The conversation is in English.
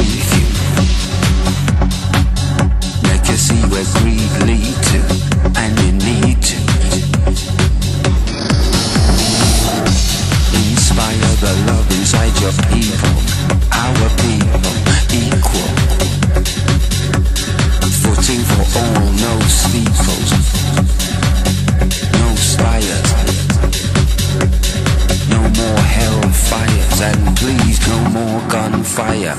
Make you. See where greed lead to, and you need to. Inspire the love inside your people, our people, equal. Footing for all, no steeples, no spies, No more hellfires and please fire.